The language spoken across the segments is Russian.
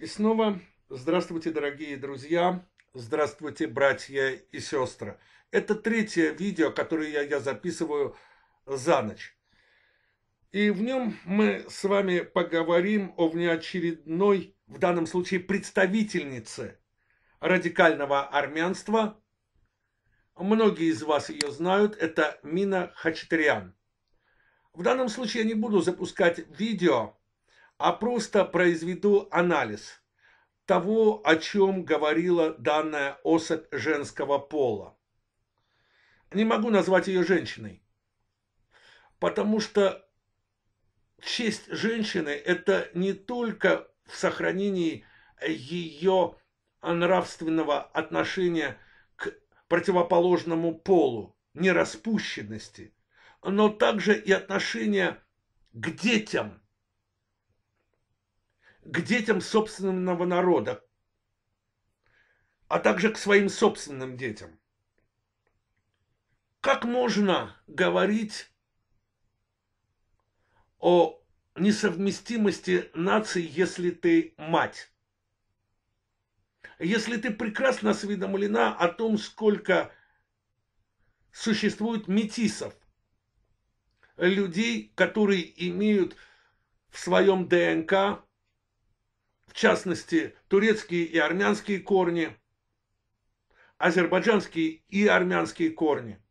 И снова здравствуйте, дорогие друзья, здравствуйте, братья и сестры. Это третье видео, которое я, я записываю за ночь. И в нем мы с вами поговорим о внеочередной, в данном случае, представительнице радикального армянства. Многие из вас ее знают, это Мина Хачатурян. В данном случае я не буду запускать видео, а просто произведу анализ того, о чем говорила данная особь женского пола. Не могу назвать ее женщиной, потому что честь женщины – это не только в сохранении ее нравственного отношения к противоположному полу, нераспущенности, но также и отношения к детям, к детям собственного народа, а также к своим собственным детям. Как можно говорить о несовместимости наций, если ты мать? Если ты прекрасно осведомлена о том, сколько существует метисов, людей, которые имеют в своем ДНК в частности, турецкие и армянские корни, азербайджанские и армянские корни.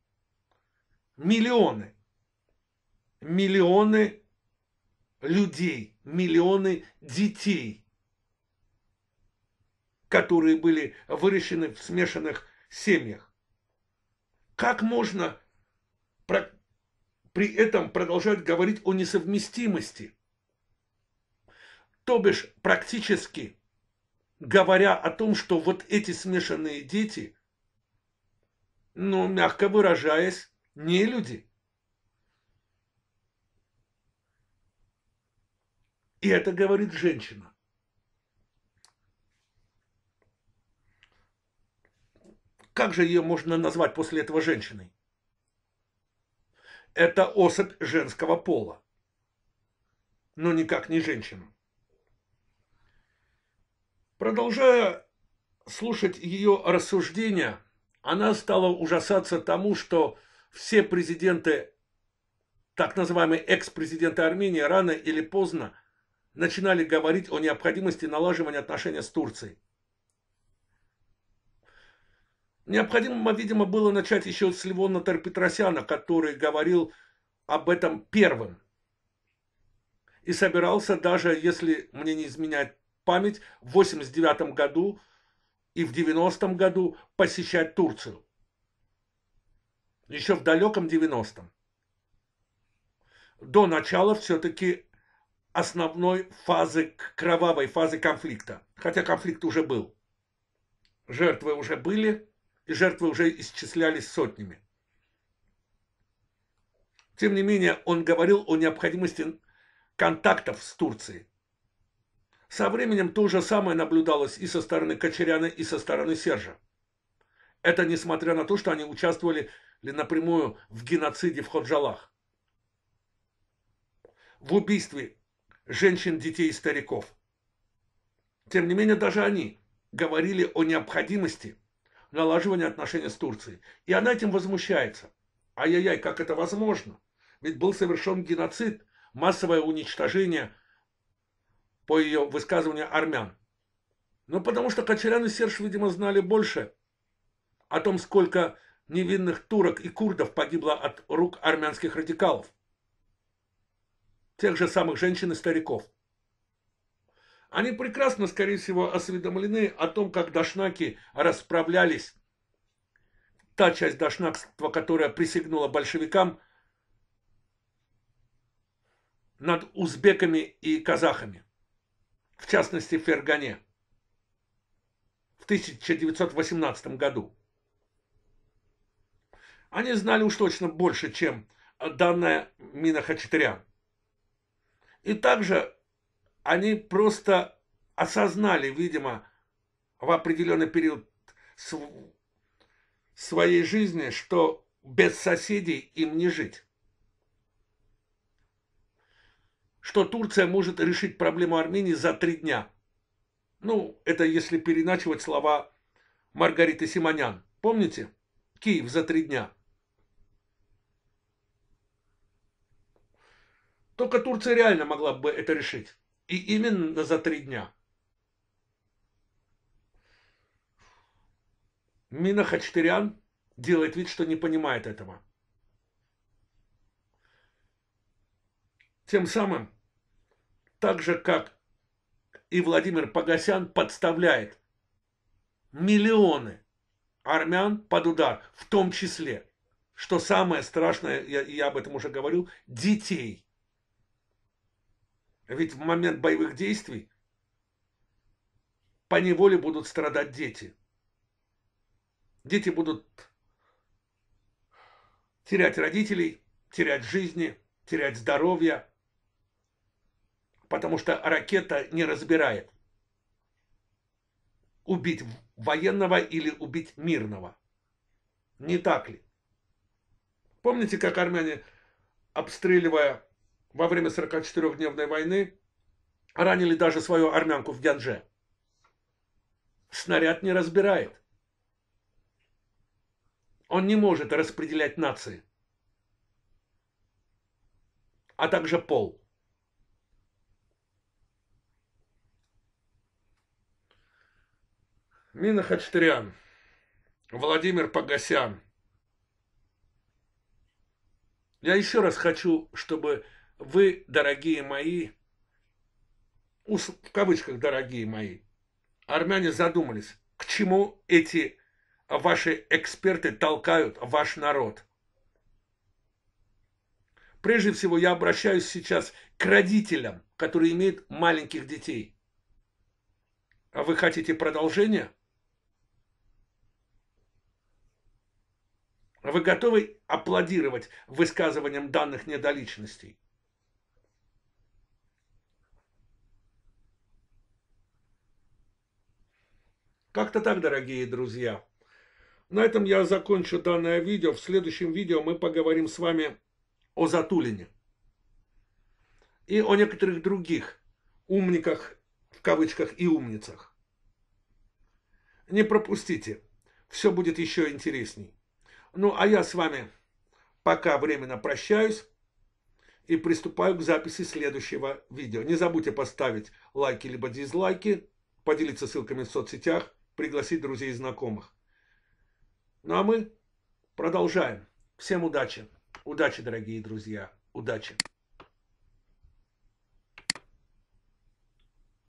Миллионы, миллионы людей, миллионы детей, которые были выращены в смешанных семьях. Как можно при этом продолжать говорить о несовместимости – то бишь, практически говоря о том, что вот эти смешанные дети, ну, мягко выражаясь, не люди. И это говорит женщина. Как же ее можно назвать после этого женщиной? Это особь женского пола, но никак не женщина. Продолжая слушать ее рассуждения, она стала ужасаться тому, что все президенты, так называемые экс-президенты Армении, рано или поздно начинали говорить о необходимости налаживания отношений с Турцией. Необходимо, видимо, было начать еще с Левона Терпетросяна, который говорил об этом первым. И собирался даже, если мне не изменять память в 89 году и в 90 году посещать Турцию. Еще в далеком 90-м. До начала все-таки основной фазы, кровавой фазы конфликта. Хотя конфликт уже был. Жертвы уже были, и жертвы уже исчислялись сотнями. Тем не менее, он говорил о необходимости контактов с Турцией. Со временем то же самое наблюдалось и со стороны Кочеряна, и со стороны Сержа. Это несмотря на то, что они участвовали напрямую в геноциде в Ходжалах. В убийстве женщин, детей и стариков. Тем не менее, даже они говорили о необходимости налаживания отношений с Турцией. И она этим возмущается. Ай-яй-яй, как это возможно? Ведь был совершен геноцид, массовое уничтожение по ее высказыванию армян. Ну, потому что Кочерян и Серж, видимо, знали больше о том, сколько невинных турок и курдов погибло от рук армянских радикалов. Тех же самых женщин и стариков. Они прекрасно, скорее всего, осведомлены о том, как дашнаки расправлялись. Та часть дашнакства, которая присягнула большевикам над узбеками и казахами в частности в Фергане, в 1918 году. Они знали уж точно больше, чем данная Мина Хачатурян. И также они просто осознали, видимо, в определенный период своей жизни, что без соседей им не жить. Что Турция может решить проблему Армении за три дня. Ну, это если переначивать слова Маргариты Симонян. Помните? Киев за три дня. Только Турция реально могла бы это решить. И именно за три дня. Мина Хачатурян делает вид, что не понимает этого. Тем самым, так же как и Владимир Погосян подставляет миллионы армян под удар, в том числе, что самое страшное, я, я об этом уже говорил, детей. Ведь в момент боевых действий по неволе будут страдать дети. Дети будут терять родителей, терять жизни, терять здоровье, потому что ракета не разбирает, убить военного или убить мирного. Не так ли? Помните, как армяне, обстреливая во время 44-дневной войны, ранили даже свою армянку в Гянже? Снаряд не разбирает. Он не может распределять нации, а также пол. Мина Хачатурян, Владимир Погосян. Я еще раз хочу, чтобы вы, дорогие мои, в кавычках дорогие мои, армяне задумались, к чему эти ваши эксперты толкают ваш народ. Прежде всего, я обращаюсь сейчас к родителям, которые имеют маленьких детей. А вы хотите продолжения? Вы готовы аплодировать высказываниям данных недоличностей? Как-то так, дорогие друзья. На этом я закончу данное видео. В следующем видео мы поговорим с вами о Затулине. И о некоторых других умниках, в кавычках, и умницах. Не пропустите. Все будет еще интересней. Ну, а я с вами пока временно прощаюсь и приступаю к записи следующего видео. Не забудьте поставить лайки либо дизлайки, поделиться ссылками в соцсетях, пригласить друзей и знакомых. Ну а мы продолжаем. Всем удачи. Удачи, дорогие друзья. Удачи.